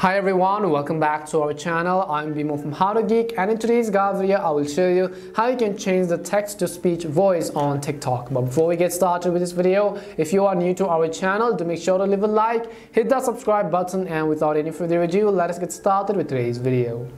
Hi everyone, welcome back to our channel. I'm Bimo from How to Geek and in today's video I will show you how you can change the text-to-speech voice on TikTok. But before we get started with this video, if you are new to our channel, do make sure to leave a like, hit that subscribe button and without any further ado, let us get started with today's video.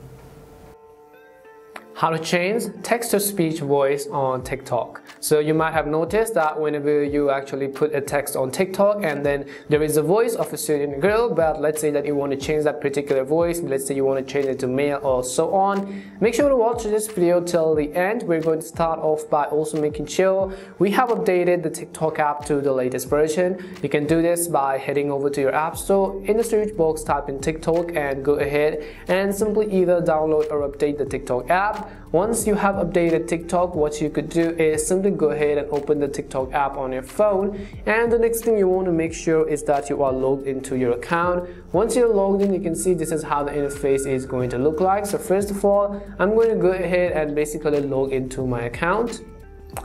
How to change text-to-speech voice on TikTok. So you might have noticed that whenever you actually put a text on TikTok and then there is a voice of a certain girl, but let's say that you want to change that particular voice, let's say you want to change it to male or so on, make sure to watch this video till the end. We're going to start off by also making sure we have updated the TikTok app to the latest version. You can do this by heading over to your app store, in the search box type in TikTok and go ahead and simply either download or update the TikTok app once you have updated TikTok, what you could do is simply go ahead and open the TikTok app on your phone. And the next thing you want to make sure is that you are logged into your account. Once you're logged in, you can see this is how the interface is going to look like. So first of all, I'm going to go ahead and basically log into my account.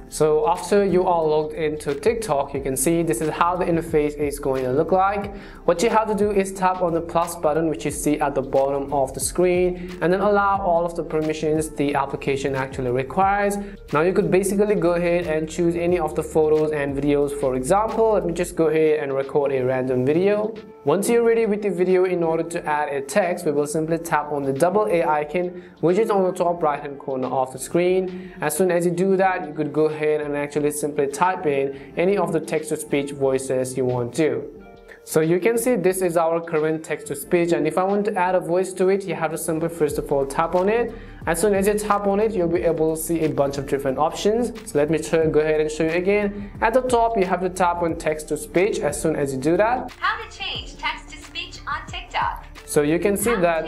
So after you are logged into TikTok, you can see this is how the interface is going to look like. What you have to do is tap on the plus button which you see at the bottom of the screen and then allow all of the permissions the application actually requires. Now you could basically go ahead and choose any of the photos and videos. For example, let me just go ahead and record a random video. Once you're ready with the video in order to add a text, we will simply tap on the double A icon which is on the top right hand corner of the screen. As soon as you do that, you could go ahead and actually simply type in any of the text-to-speech voices you want to. So you can see this is our current text-to-speech and if I want to add a voice to it, you have to simply first of all tap on it. As soon as you tap on it, you'll be able to see a bunch of different options. So let me try, go ahead and show you again. At the top, you have to tap on text-to-speech as soon as you do that. How to change text-to-speech on TikTok. So you can see that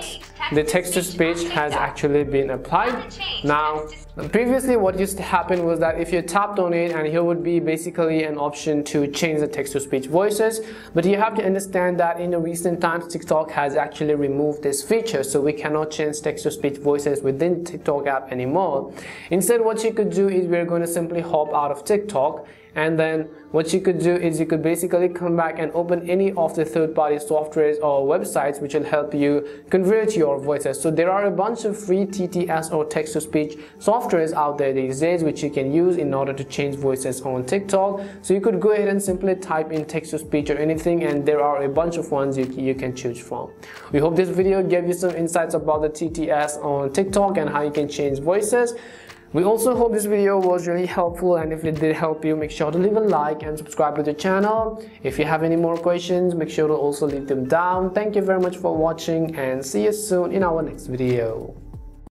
the text-to-speech has actually been applied. Now, previously what used to happen was that if you tapped on it and here would be basically an option to change the text-to-speech voices, but you have to understand that in the recent times TikTok has actually removed this feature so we cannot change text-to-speech voices within TikTok app anymore. Instead what you could do is we're going to simply hop out of TikTok and then what you could do is you could basically come back and open any of the third-party softwares or websites which will help you convert your voices. So there are a bunch of free TTS or text-to-speech softwares out there these days which you can use in order to change voices on TikTok. So you could go ahead and simply type in text-to-speech or anything and there are a bunch of ones you, you can choose from. We hope this video gave you some insights about the TTS on TikTok and how you can change voices we also hope this video was really helpful and if it did help you, make sure to leave a like and subscribe to the channel. If you have any more questions, make sure to also leave them down. Thank you very much for watching and see you soon in our next video.